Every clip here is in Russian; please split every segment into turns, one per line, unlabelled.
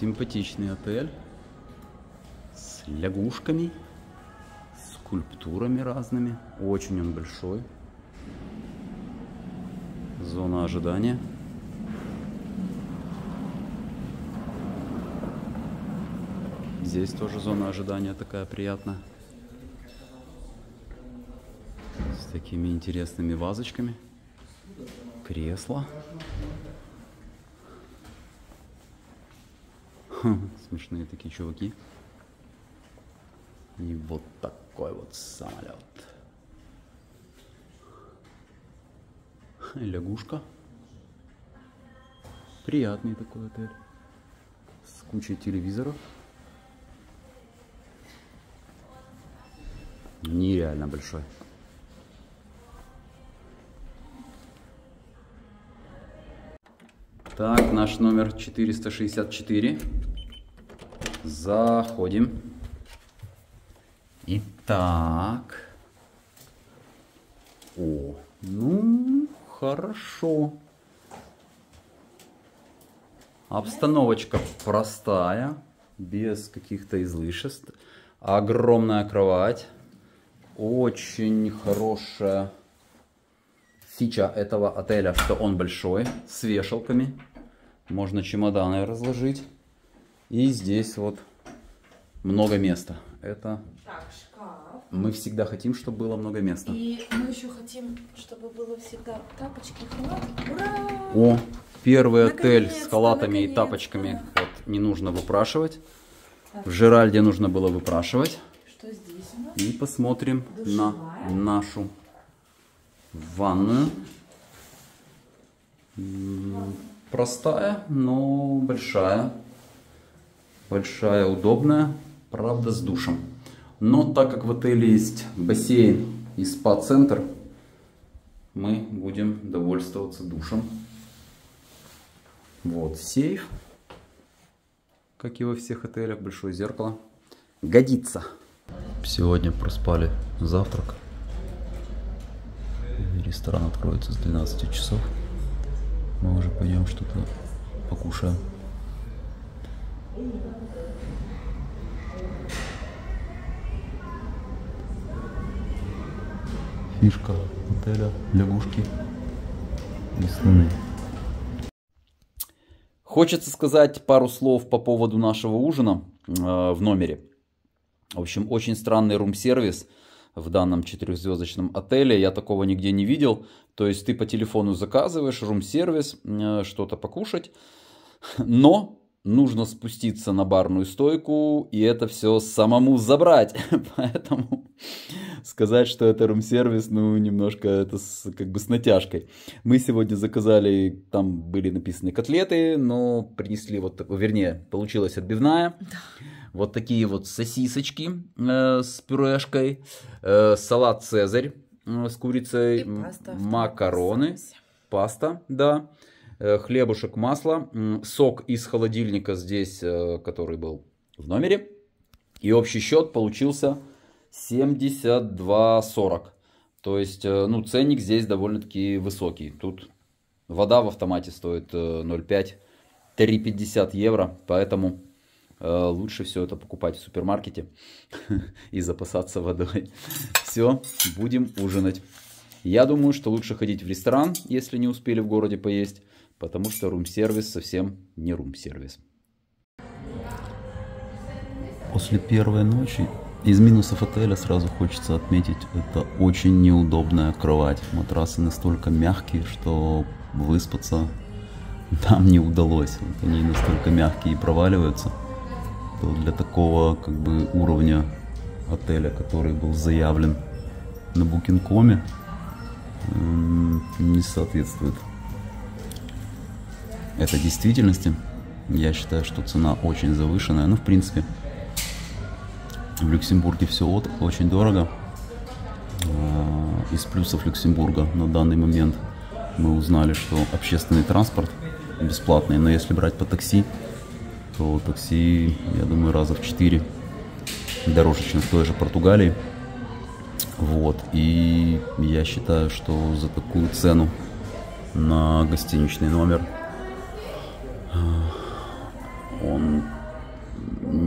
Симпатичный отель. С лягушками. Скульптурами разными. Очень он большой. Зона ожидания. Здесь тоже зона ожидания такая приятная. С такими интересными вазочками. Кресло. Смешные такие чуваки. И вот такой вот самолет. Лягушка. Приятный такой отель. С кучей телевизоров. Нереально большой. Так, наш номер 464. Заходим. Итак. О, ну, хорошо. Обстановочка простая, без каких-то излишеств. Огромная кровать. Очень хорошая фича этого отеля, что он большой, с вешалками. Можно чемоданы разложить. И здесь вот много места. Это
Так, шкаф.
мы всегда хотим, чтобы было много места.
И мы еще хотим, чтобы было всегда тапочки, халат. Ура!
О, первый отель с халатами и тапочками. Вот не нужно выпрашивать. В Жеральде нужно было выпрашивать.
Что здесь у нас?
И посмотрим на
Душевая.
нашу ванную. М, Простая, но большая. Большая, удобная. Правда, с душем. Но так как в отеле есть бассейн и спа-центр, мы будем довольствоваться душем. Вот сейф, как и во всех отелях, большое зеркало. Годится. Сегодня проспали завтрак. Ресторан откроется с 12 часов. Мы уже пойдем что-то покушаем. Фишка отеля лягушки и слоны. Хочется сказать пару слов по поводу нашего ужина э, в номере. В общем, очень странный рум-сервис в данном четырехзвездочном отеле. Я такого нигде не видел. То есть ты по телефону заказываешь рум-сервис, э, что-то покушать, но нужно спуститься на барную стойку и это все самому забрать. Поэтому сказать, что это рум-сервис, ну, немножко это с, как бы с натяжкой. Мы сегодня заказали, там были написаны котлеты, но принесли вот такой, вернее, получилась отбивная. Вот такие вот сосисочки э, с пюрешкой, э, салат Цезарь э, с курицей,
паста
макароны, паста, да, хлебушек, масло, сок из холодильника здесь, э, который был в номере. И общий счет получился 72,40. То есть, э, ну, ценник здесь довольно-таки высокий. Тут вода в автомате стоит э, 0,5, 3,50 евро, поэтому э, лучше все это покупать в супермаркете и запасаться водой. Все, будем ужинать. Я думаю, что лучше ходить в ресторан, если не успели в городе поесть, потому что рум-сервис совсем не рум-сервис. После первой ночи из минусов отеля сразу хочется отметить, это очень неудобная кровать. Матрасы настолько мягкие, что выспаться нам не удалось. Вот они настолько мягкие и проваливаются, то для такого как бы уровня отеля, который был заявлен на м, не соответствует этой действительности. Я считаю, что цена очень завышенная. Ну, в принципе, в Люксембурге все от, очень дорого. А, Из плюсов Люксембурга на данный момент мы узнали, что общественный транспорт бесплатный, но если брать по такси, то такси, я думаю, раза в 4 дороже, чем в той же Португалии. Вот, и я считаю, что за такую цену на гостиничный номер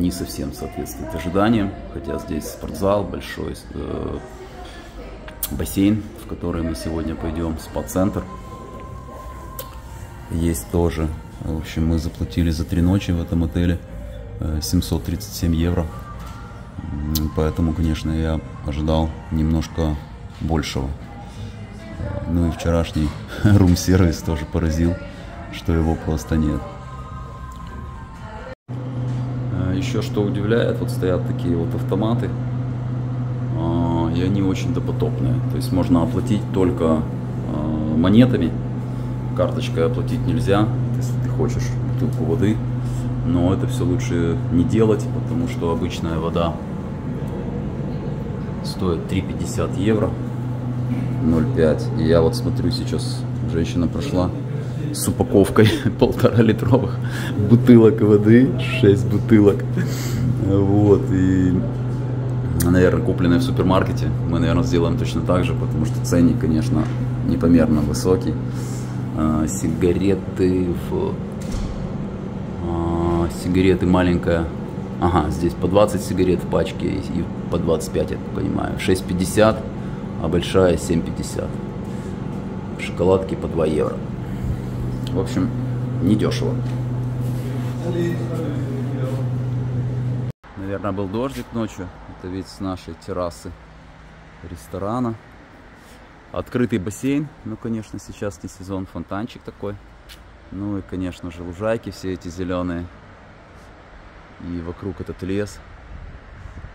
не совсем соответствует ожиданиям, хотя здесь спортзал, большой э, бассейн, в который мы сегодня пойдем, спа-центр. Есть тоже. В общем, мы заплатили за три ночи в этом отеле 737 э, евро. Поэтому, конечно, я ожидал немножко большего. Ну и вчерашний рум-сервис тоже поразил, что его просто нет. Еще что удивляет, вот стоят такие вот автоматы, а, и они очень допотопные. То есть можно оплатить только а, монетами, карточкой оплатить нельзя, если ты хочешь бутылку воды. Но это все лучше не делать, потому что обычная вода стоит 3,50 евро 0,5 и я вот смотрю сейчас женщина прошла с упаковкой полтора литровых бутылок воды 6 бутылок вот и наверное купленные в супермаркете мы наверное сделаем точно так же потому что ценник конечно непомерно высокий а, сигареты в а, сигареты маленькая Ага, здесь по 20 сигарет в пачке и по 25, я понимаю. 6,50, а большая 7,50. Шоколадки по 2 евро. В общем, недешево. Наверное, был дождик ночью. Это вид с нашей террасы ресторана. Открытый бассейн. Ну, конечно, сейчас не сезон. Фонтанчик такой. Ну и, конечно же, лужайки все эти зеленые. И вокруг этот лес.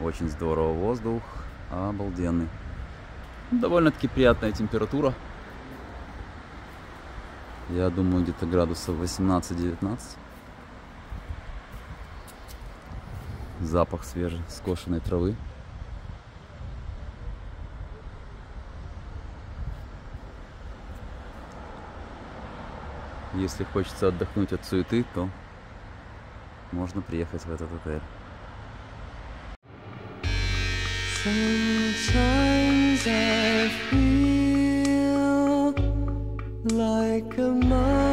Очень здорово. Воздух обалденный. Довольно-таки приятная температура. Я думаю, где-то градусов 18-19. Запах свежей, скошенной травы. Если хочется отдохнуть от суеты, то можно приехать в этот отель.
like a man.